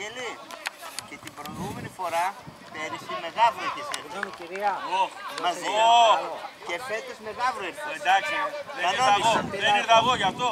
Βαγγέλη, και την προηγούμενη φορά, πέρυσι με γάβρο είχες έρθεις. κυρία. Μαζί. Ω. Και φέτος με γάβρο ήρθες. Εντάξει, δεν ήρθα Κανόνισα. εγώ. Δεν ήρθα εγώ γι' αυτό.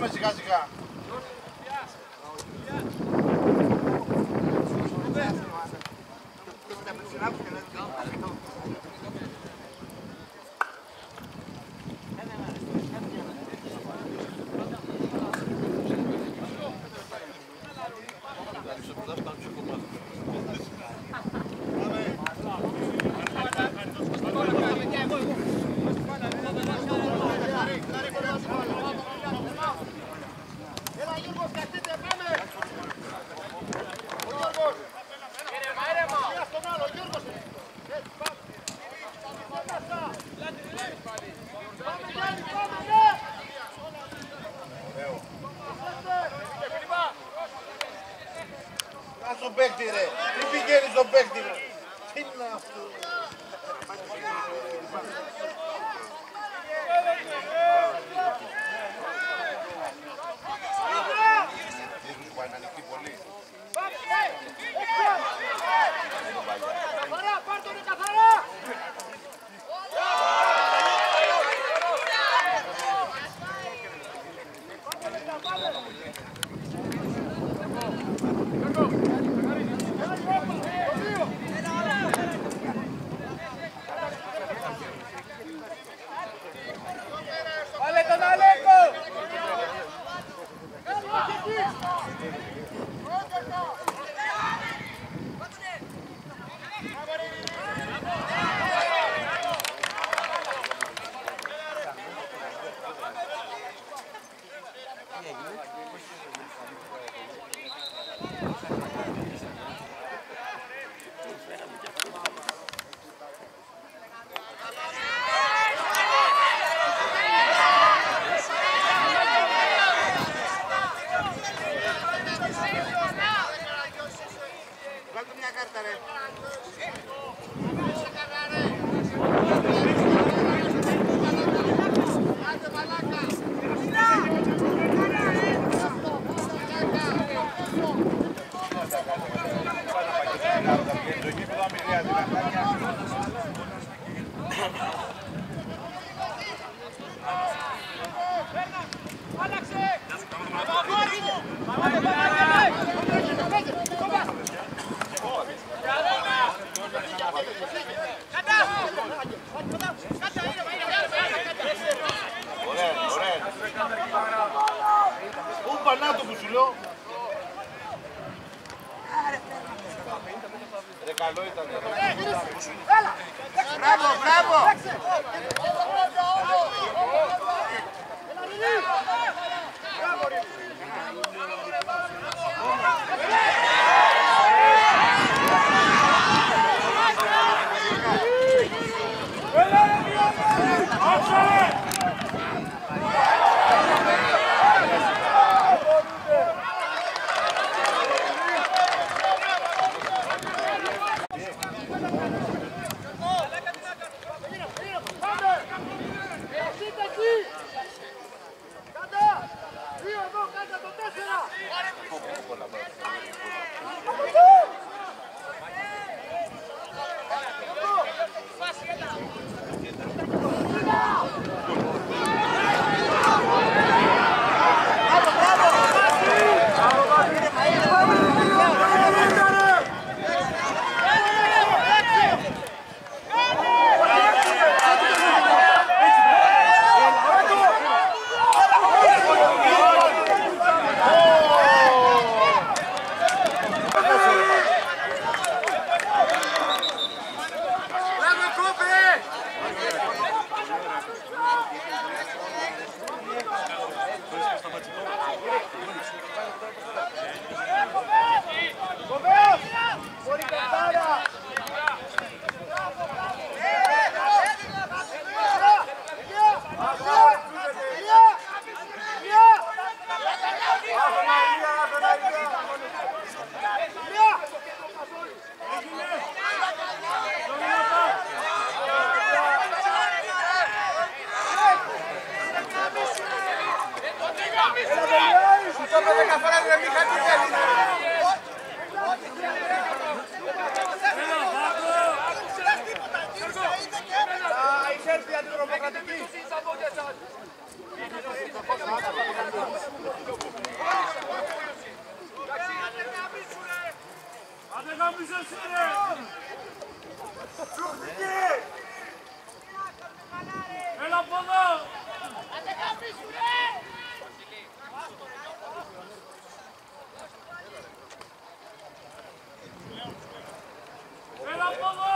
much you guys Έλα από εδώ! Έλα από εδώ!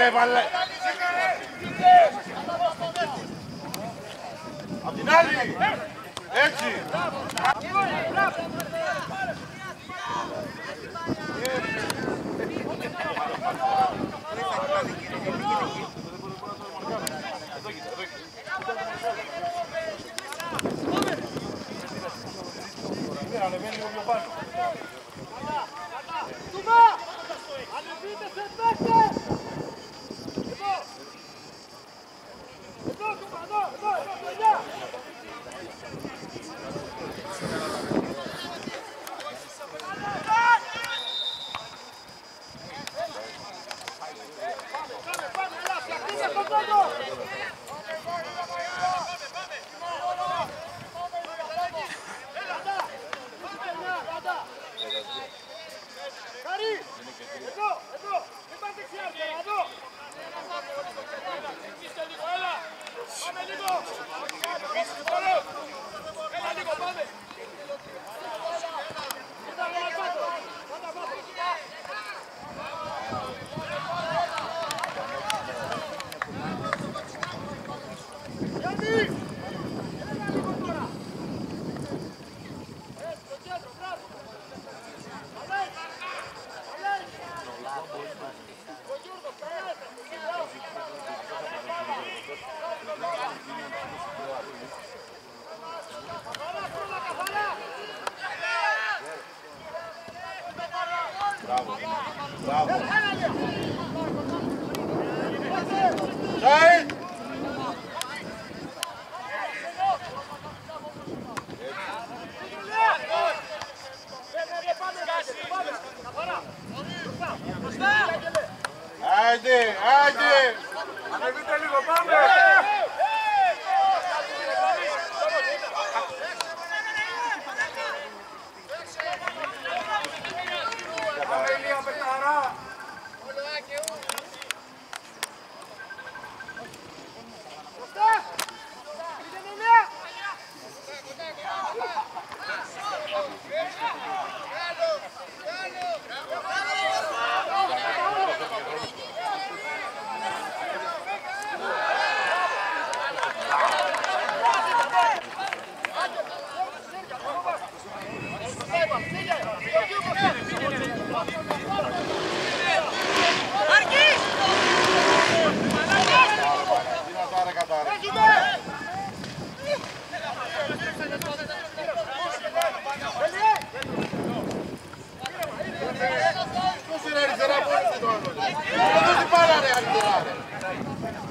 Κύριε Βαλέ! Απ' την άλλη! Έτσι! Ανεβαίνει λίγο πιο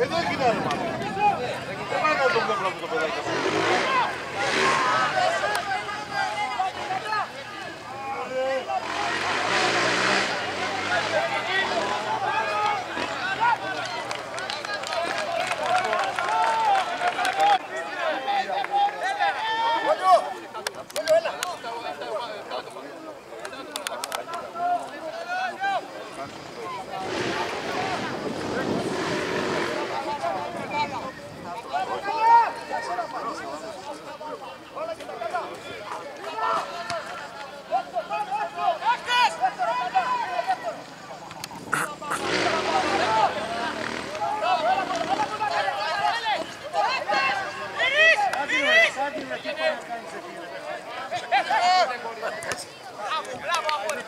Εδώ εκείνα ρε μάνα. Δεν πάει να το βλέπω αυτό το παιδάκι. Κάτω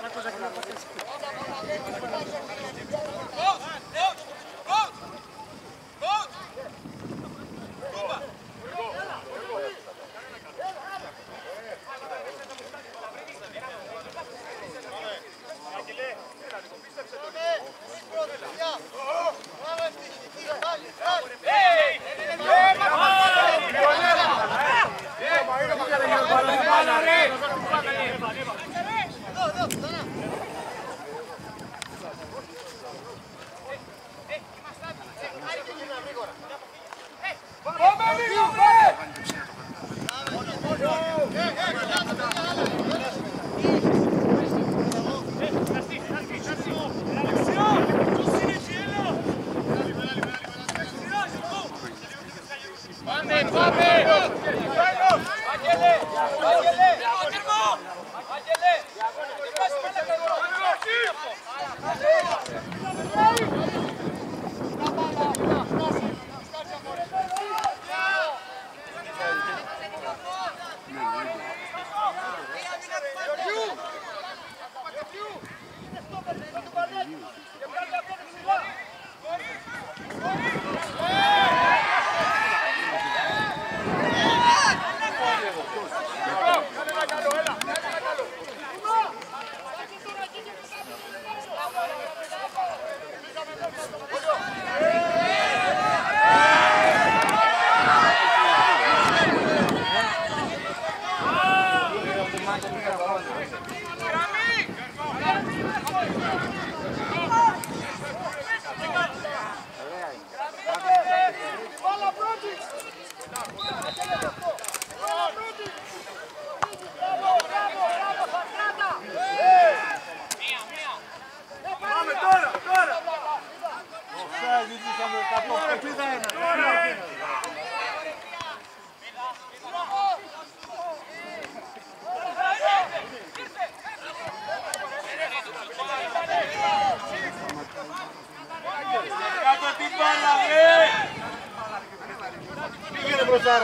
Gracias.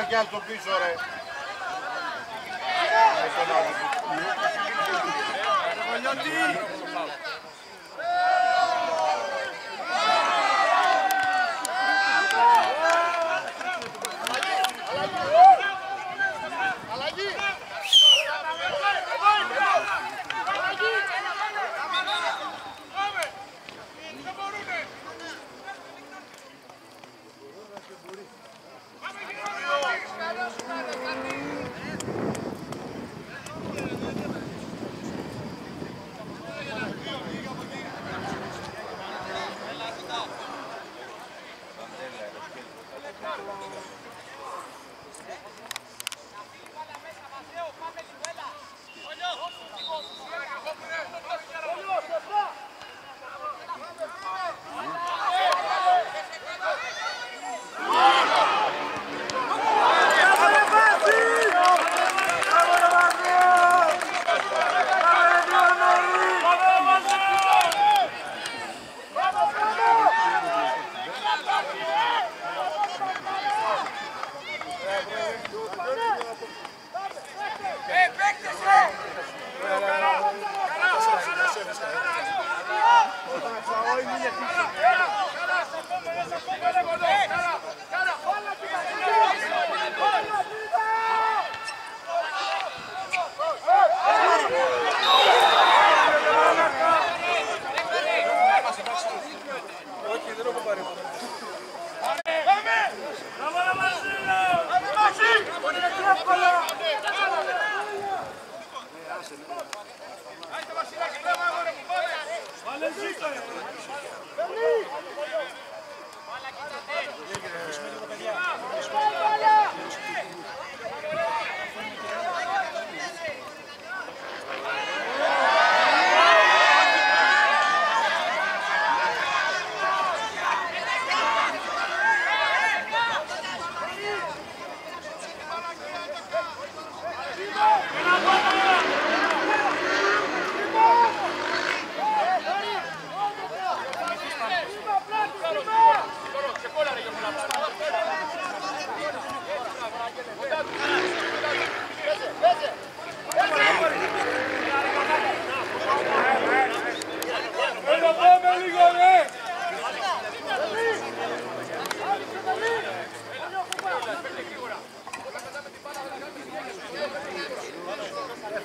Κι άλλο το πίσω ρε. Έλα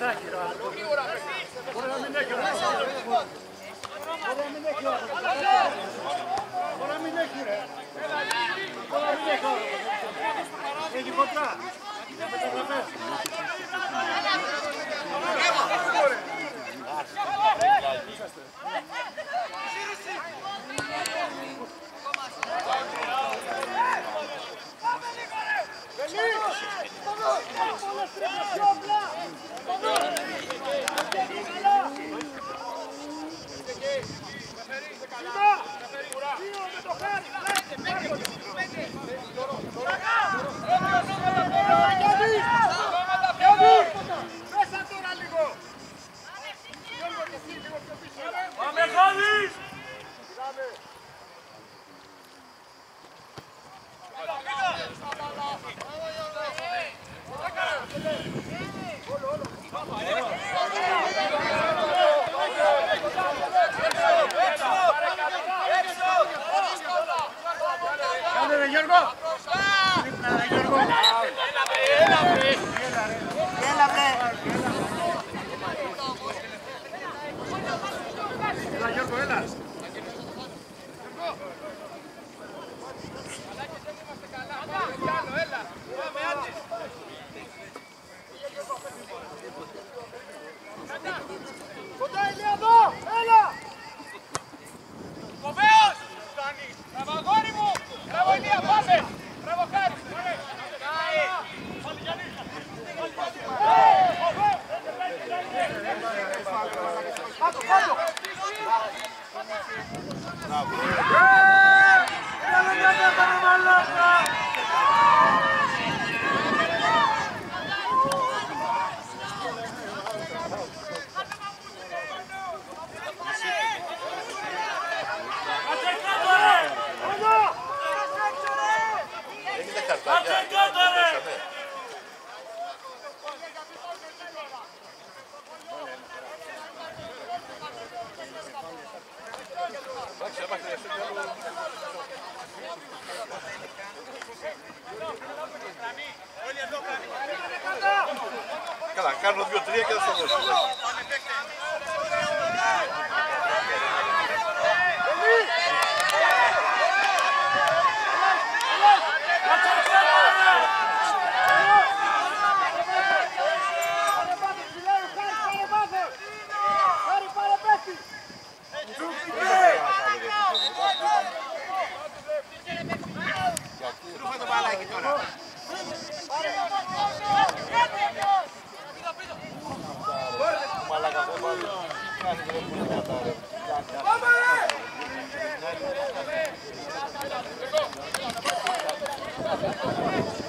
Μπορεί να που είναι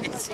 Τι πες.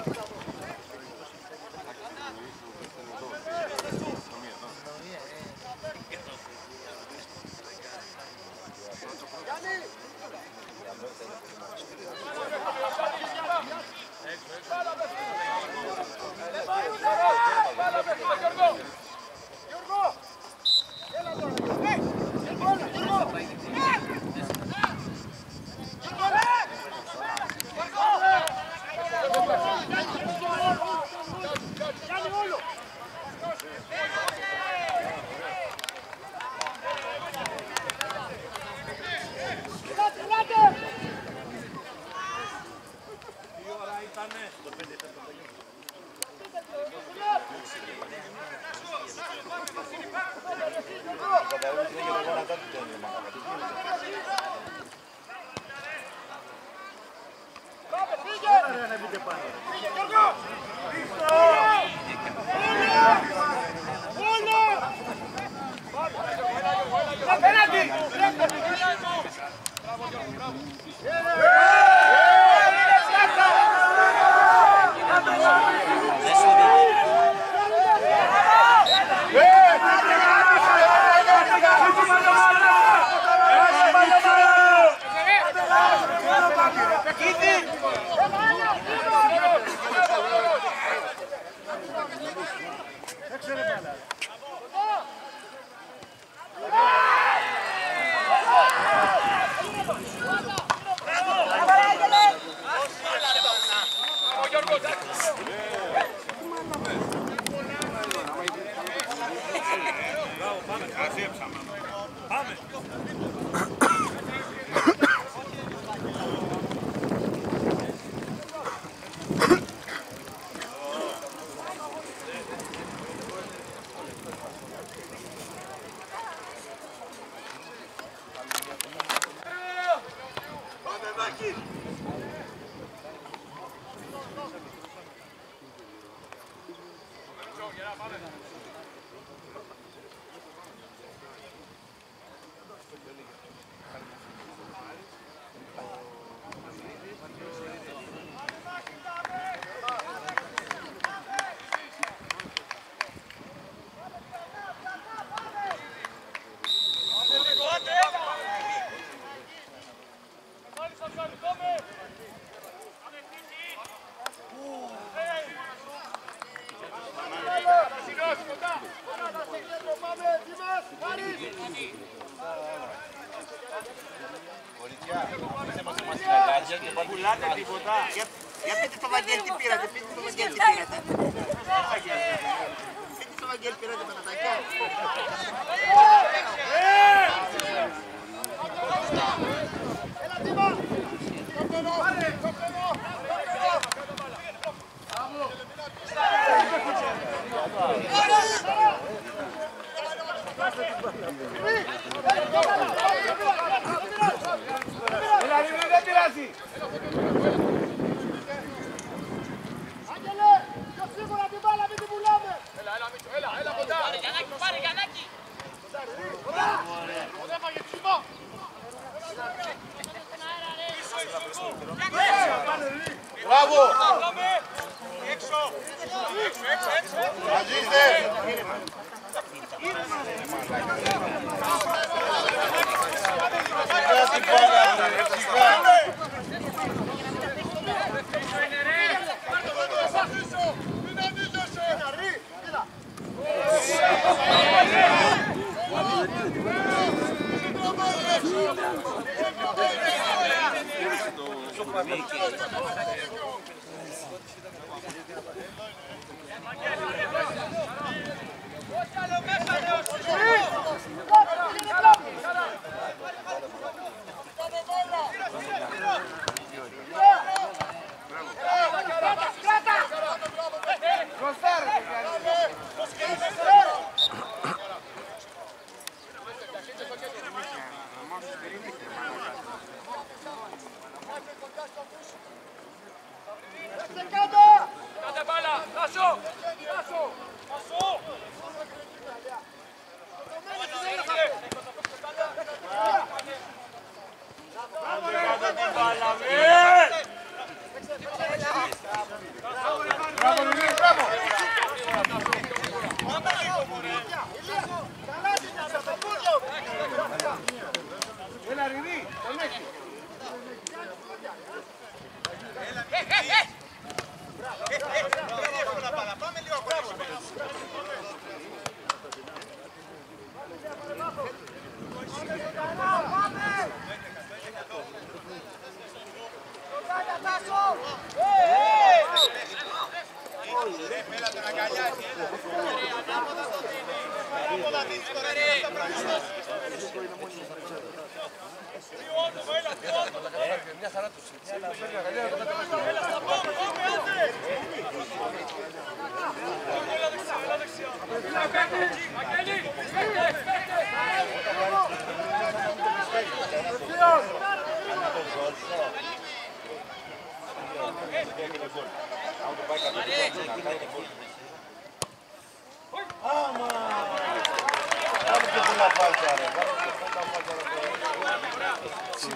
Πάμε και πολλά φάλτσα, ρε. Πάμε και πολλά φάλτσα, ρε.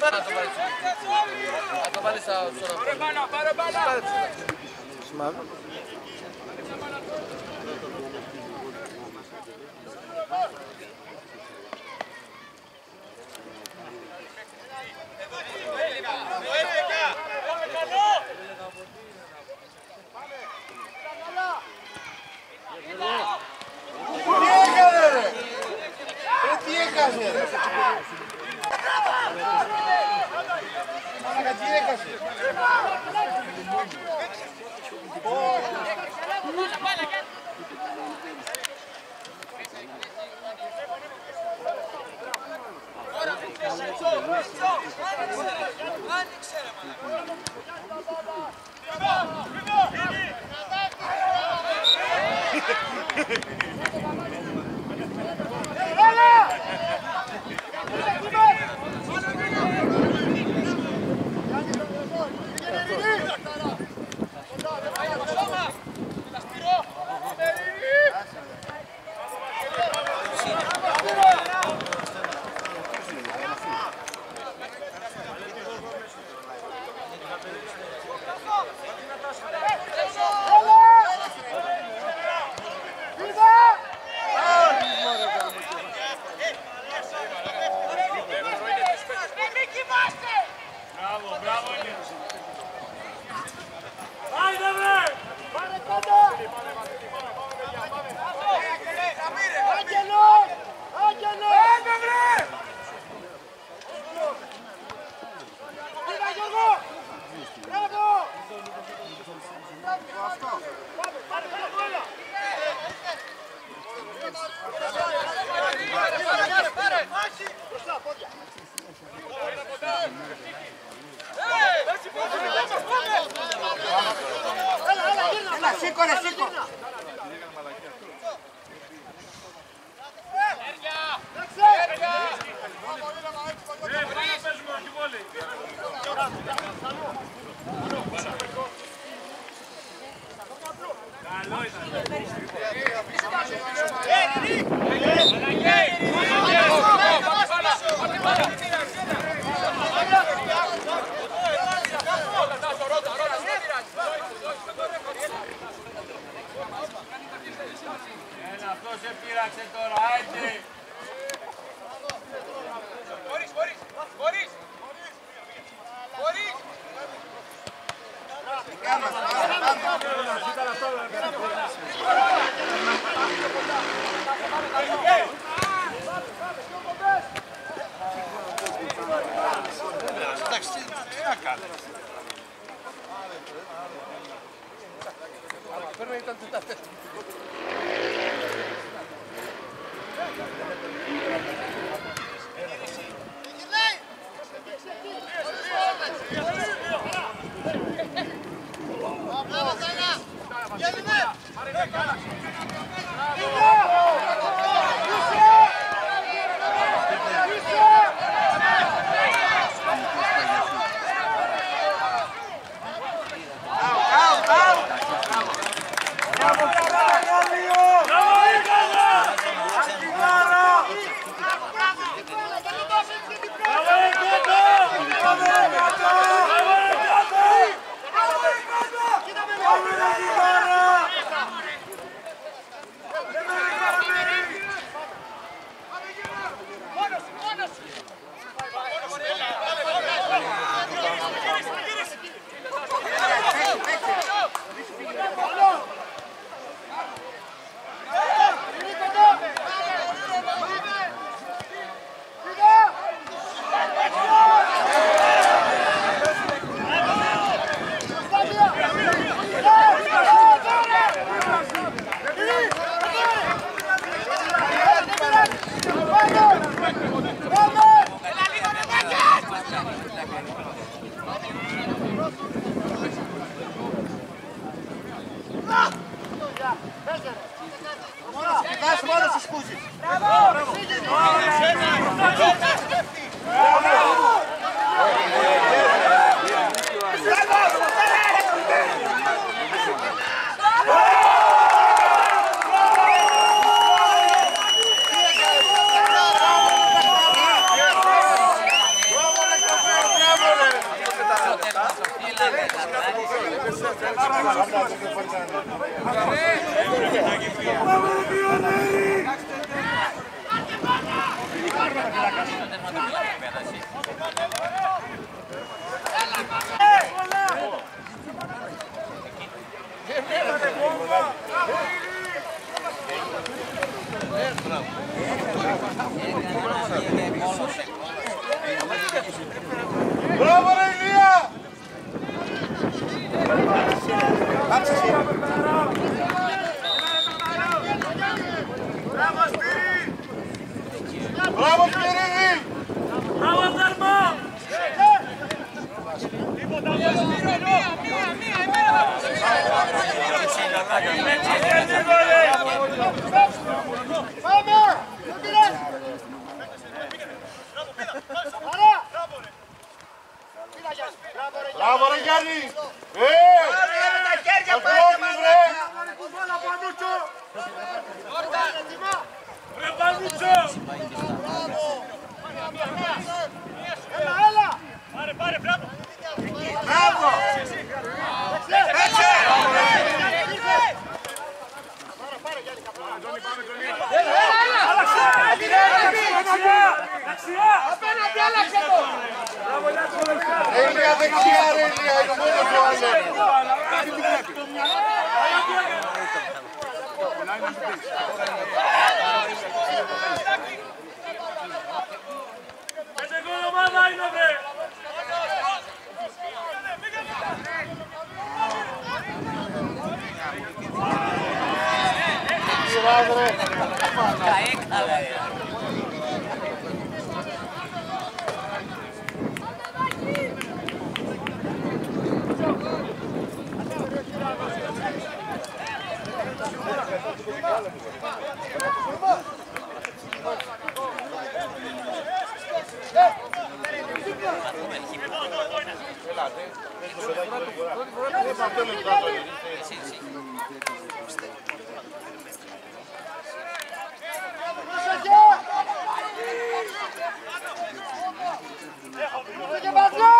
Πάρε το βάλεις. Να το βάλεις στον Πάρε μπάλα, πάρε μπάλα. Τι έκανε ρε! Ρε τι έκανε ρε! Μαλάκα τι έκασε! Έλα, τι τι Μπράβο ρε Γιάννη! Ε! Τα χέρια Τα πάρε τρώνεις, ρε! Μπράβο! Ρε Ηλία δεξιά ρε Ηλία, είναι μόνος ο άλλος. Σειράς, ρε. Δεν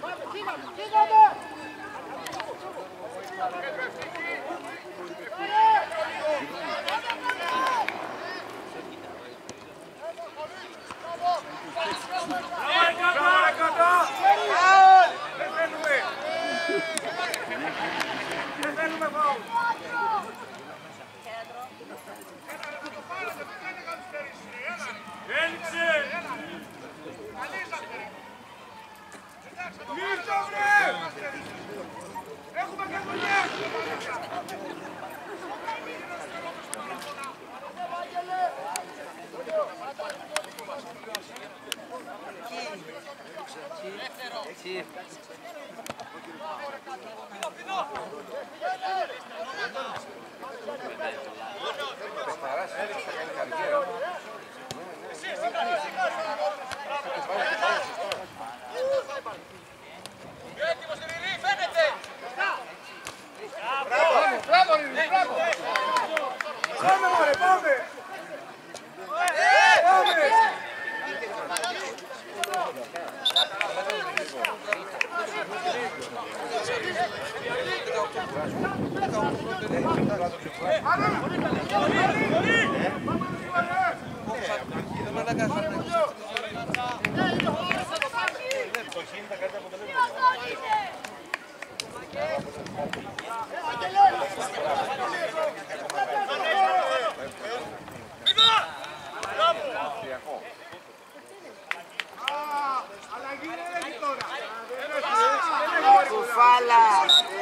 Πάμε, πήγαμε, πήγαμε! Μύρτο βρε! Εκεί. Εκεί. Fala!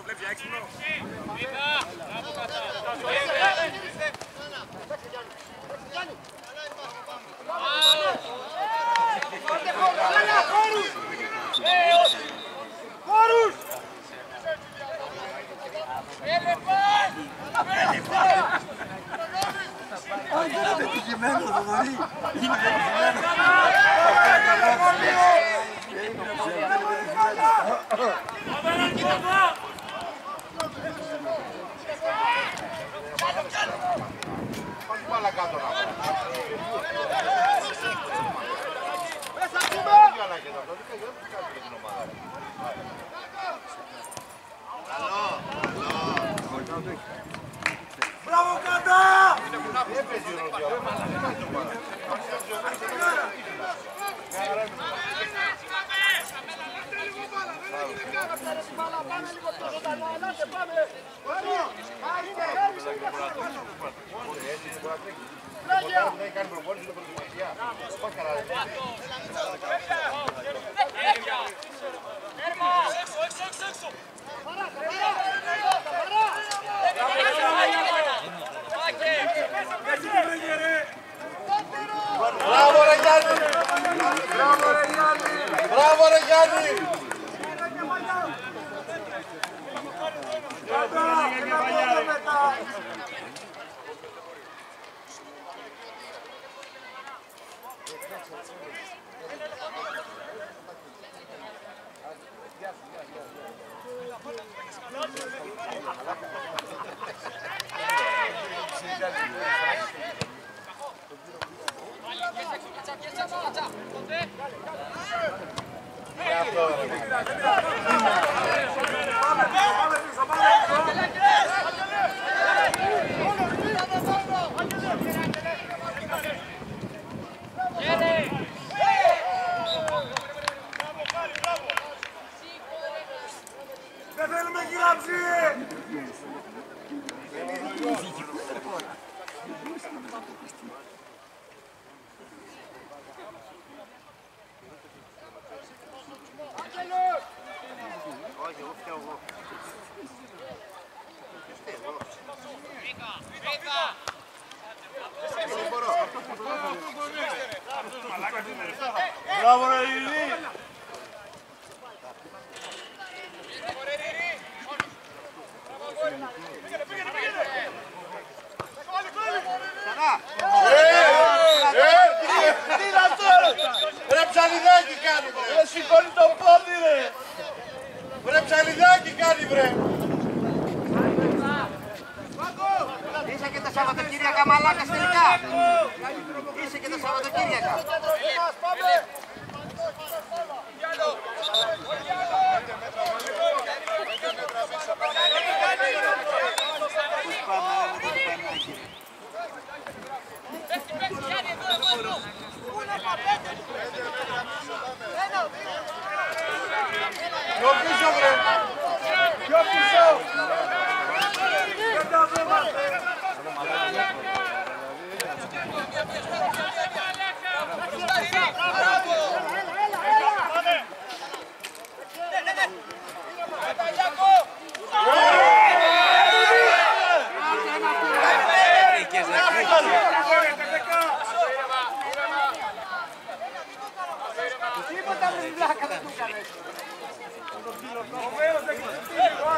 το βλέπεις για έξυπνο. Χώρους! Έλε πας! Έλε πας! Όχι, δεν είναι πετυχημένο το δωρή. Είναι πετυχημένο. Είναι πετυχημένο. Είναι πετυχημένο. Κάνει για την ομάδα. Μπράβο κατά! Δεν παίζει ρόλο. Δεν έχει κάνει προπόνηση, δεν προετοιμασία. Πώς καλά δεν είναι. Μπράβο ρε Γιάννη! Μπράβο ρε Γιάννη! Δεν θέλουμε γυράψη! Όχι, εγώ φταίω εγώ. Δεν μπορώ. Μπράβο ρε Ειρήνη! Τι είναι αυτό ρε! Ρε ψαλιδάκι κάνει βρε! Δεν σηκώνει το πόδι ρε! Βρε ψαλιδάκι κάνει βρε! Είσαι και τα Σαββατοκύριακα μαλάκας τελικά. Είσαι και τα Σαββατοκύριακα. ¡Ollano!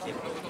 ってうこ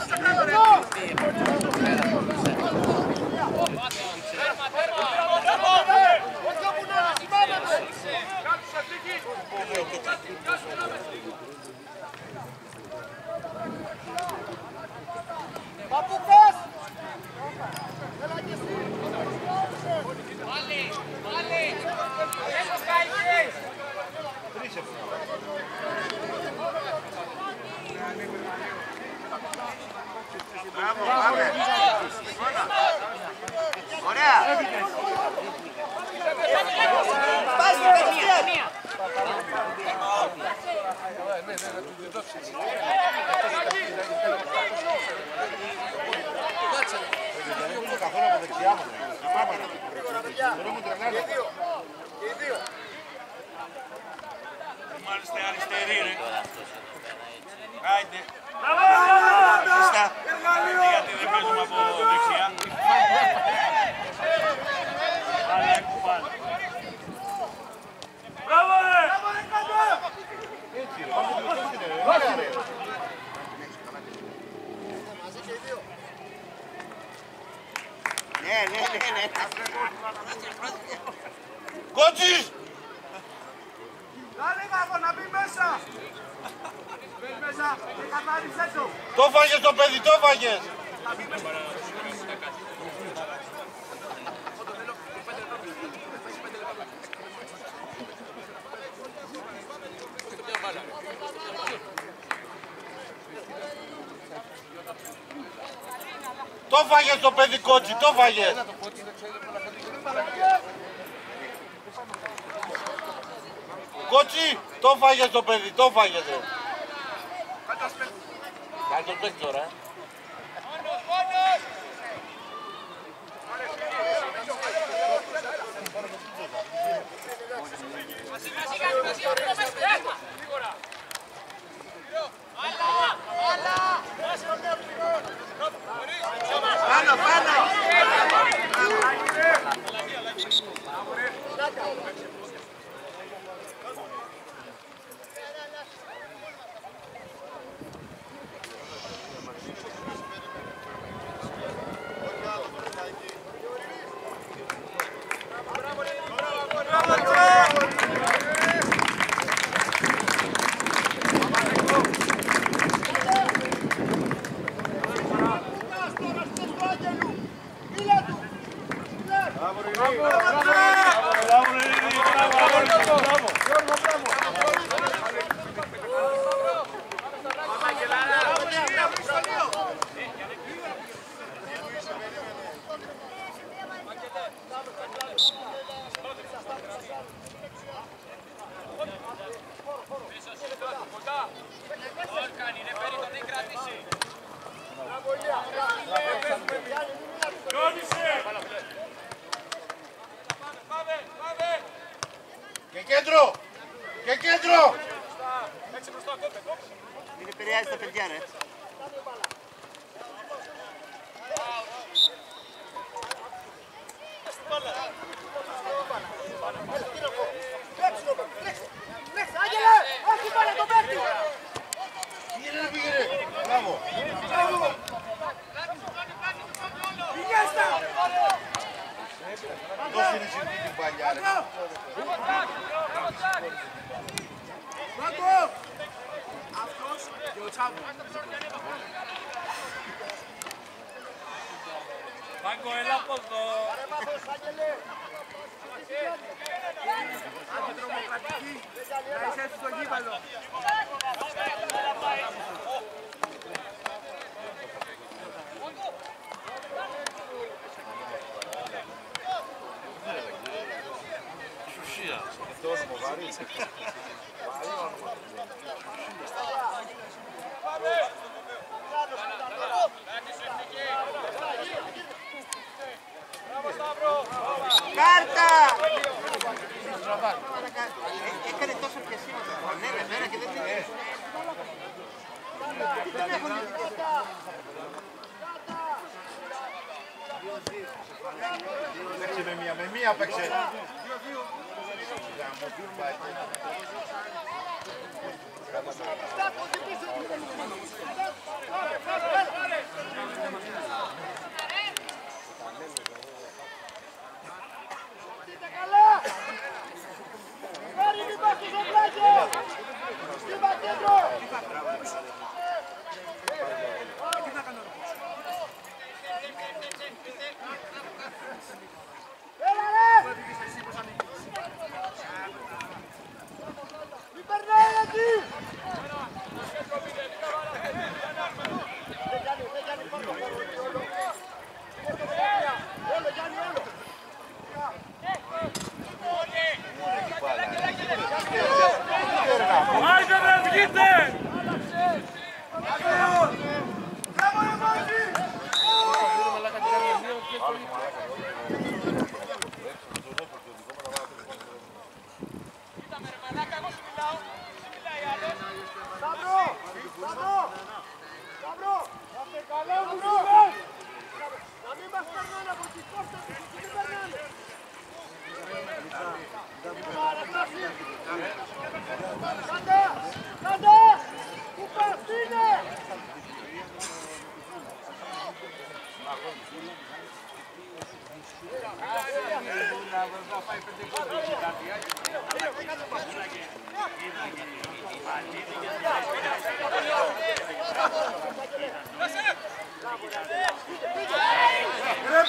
Μπράβο, πάμε. Ωραία. Πάει στην κατευθείαν. Δεν είναι καθόλου από δεξιά μου. Πάμε. Τώρα μου τρελάνε. Μάλιστα αριστερή ρε. Άιντε. Γιατί δεν παίζουμε από δεξιά. Αλλά έχουν πάλι. Ναι, ναι, ναι, ναι. Κότσις! Κάνε κάπου να μπει μέσα. Μπες μέσα και καθάρισέ το. Το φάγες το παιδί, το φάγες! Το φάγες το παιδί κότσι, το φάγες! Κότσι, το φάγες το παιδί, το φάγες. ρε. Κάνε τον παίκτη τώρα. Μπράβο, Λελίδη, μπράβο, μπράβο, μπράβο. Και κέντρο! Και κέντρο! Μην επηρεάζει τα παιδιά, ρε. Πήγαινε, πήγαινε! Μπράβο! Δώσε είναι συνθήκη την παλιά, ρε. Πάγκο, έλα από εδώ. Να είσαι στο γήπεδο. Κάρτα! Ε, Έκανε τόσο πιασίματα. Ναι, ρε, μέρα και δεν είναι. Παίξε με μία, με μία παίξε. Έλα ρε! Άιντε ρε, βγείτε! Ρε Μαλάκα, εγώ σου μιλάω. Σου μιλάει άλλος. Σταυρό! Σταυρό! Σταυρό! Να σε καλά μου μιλάς! Να μην μας περνάνε από τη κόρτα του, μην περνάνε. Κάντα! Κάντα! Που πας είναι! Ρε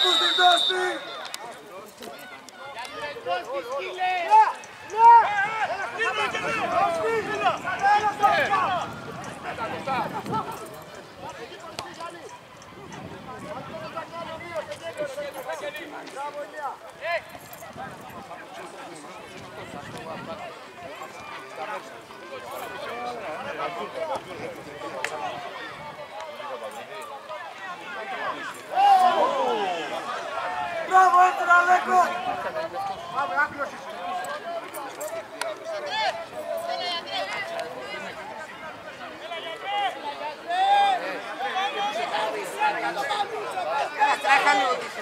που στην τόστη! Έλα, έτσι να λέγω! Πάμε, Άγγλος είσαι. Καλά, τράχα λίγο τη σιτάρα, άντε. Τζάμπα θα του πάρει την πεντάρι. Μπράβο, Αλέκο!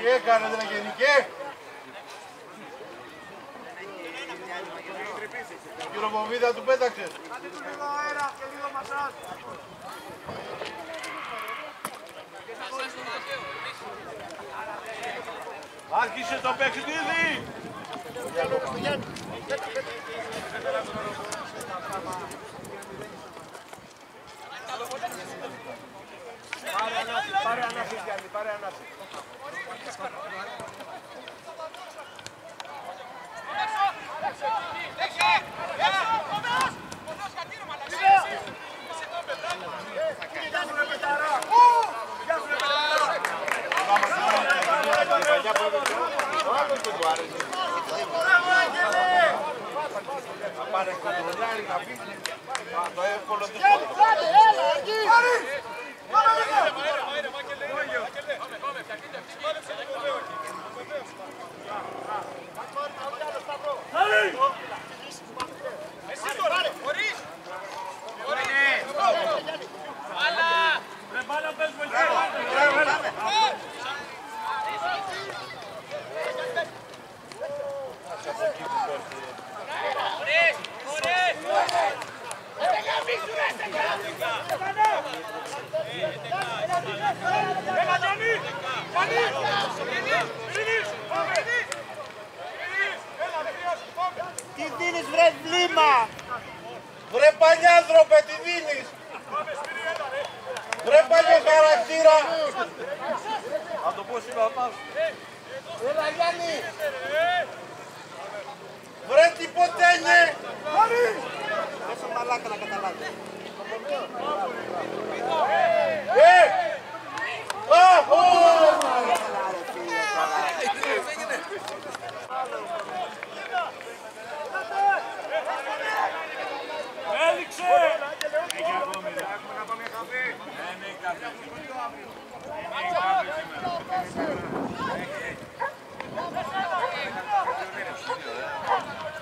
Τι έκανε, δεν γενικέ. Κύριο Βομβίδα του πέταξες. Κάντε του λίγο αέρα και λίγο μασάζ. Άρχισε το παιχνίδι. Πάρε ανάση, πάρε ανάση, Γιάννη, πάρε ανάση. Γεια σου, ρε πεταρά! Γεια σου, ρε πεταρά! Μπράβο, Άγγελε! Θα πάρε κοντρολάρι να πει. Το εύκολο δεν Γιάννη, πάτε, έλα, εκεί! Πάρε! Πάμε λίγο! Έλα, Γιάννη! Γιάννη! Ειρήνης! Πάμε! Ειρήνης! Έλα, δεν χρειάζεται, πάμε! Τι δίνεις βρε βλήμα. Βρε παλιάνθρωπε, τι δίνεις. Πάμε, Σπύρι, έλα, ρε! Βρε παλιό χαρακτήρα. Έλα Γιάννη. Βρε τι ποτένιε. Πάρει! Όσο μαλάκα να καταλάβεις. Ε! Α, ω! Καλά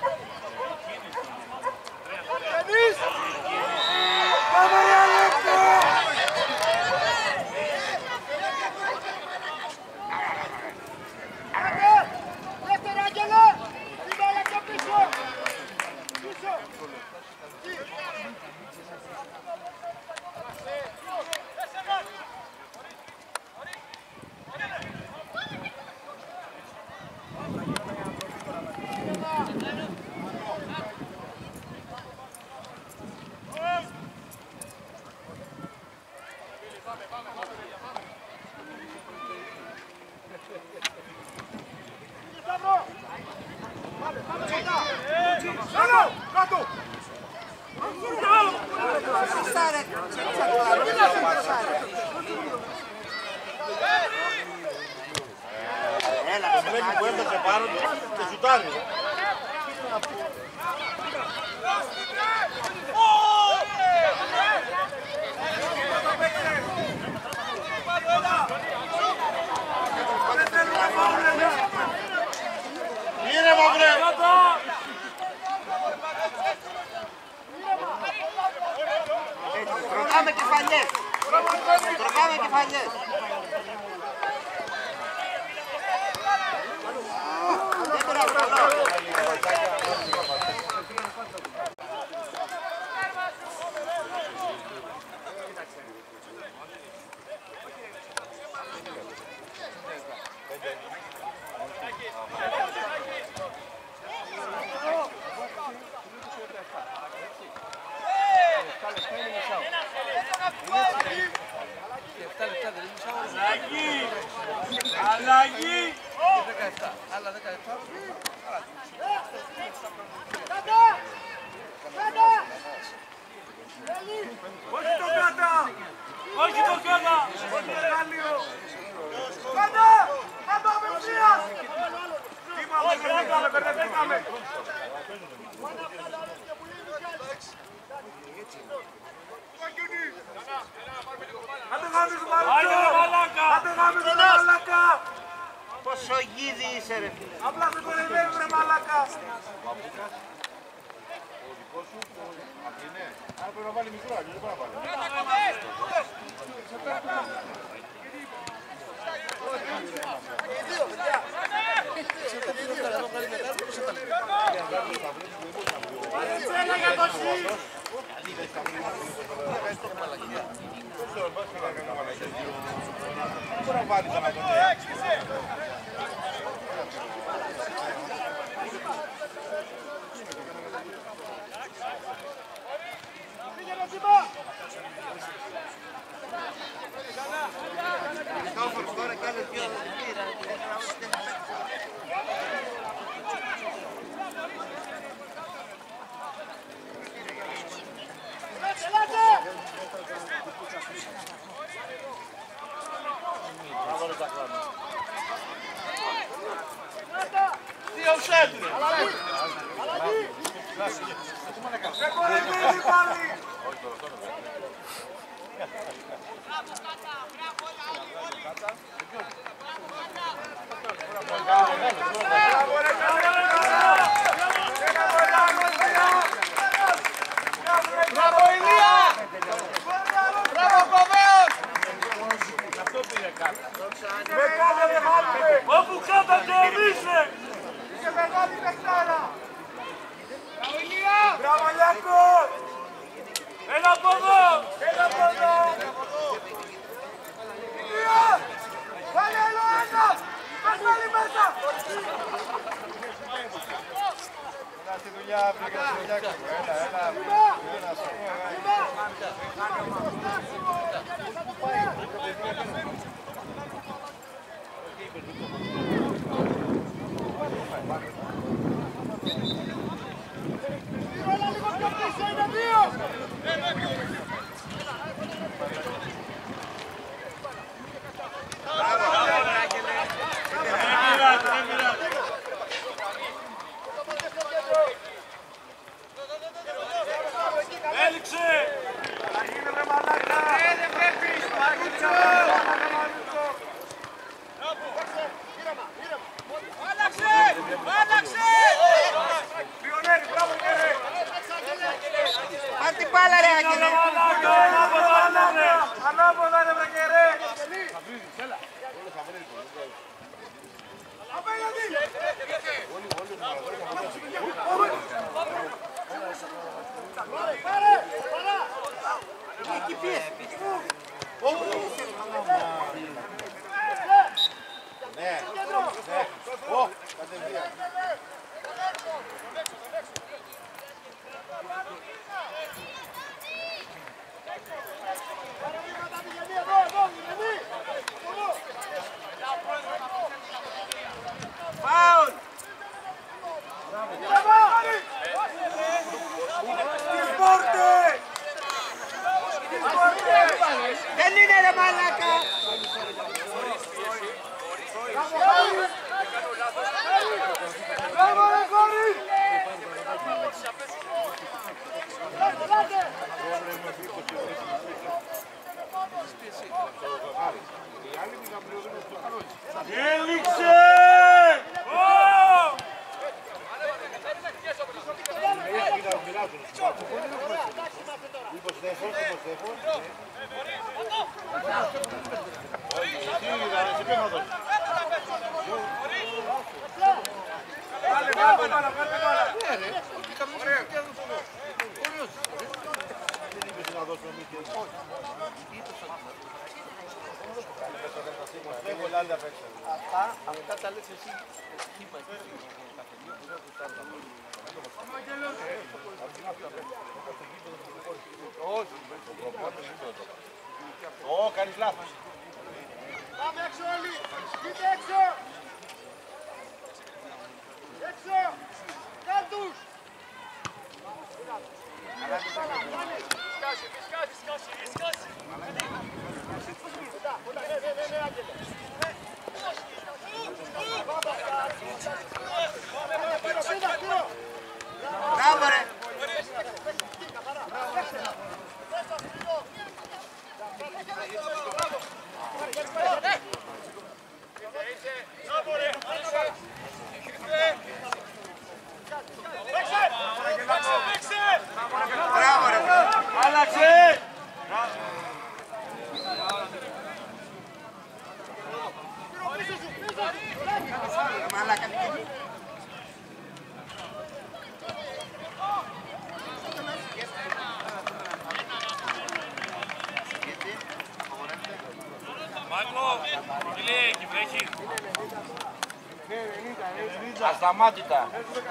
Όχι το κόμμα! Όχι το εργαλείο! Κάντε! Κάντε απευθείας! Όχι, όχι, μπερδευτήκαμε! Άντε γάμι του μαλακά! Άντε γάμι του μαλακά! Πόσο γίδι είσαι ρε! Απλά σε κορυδεύει ρε μαλακά! Αυτή είναι. Άρα πρέπει να βάλει μικρό, αλλιώς δεν μπορεί να βάλει. Μπορεί να βάλει τα Alagi! Alagi! Alagi! Alagi! Alagi! Μπράβο, Λιάκο! Ένα από εδώ! Ένα από εδώ! Ηλία! Βάλε άλλο ένα! Μας βάλει μέσα! Έλα στη δουλειά, πήγα στη δουλειά ξύγω. Έλα, έλα. Έλα, σου. Έλα. 야.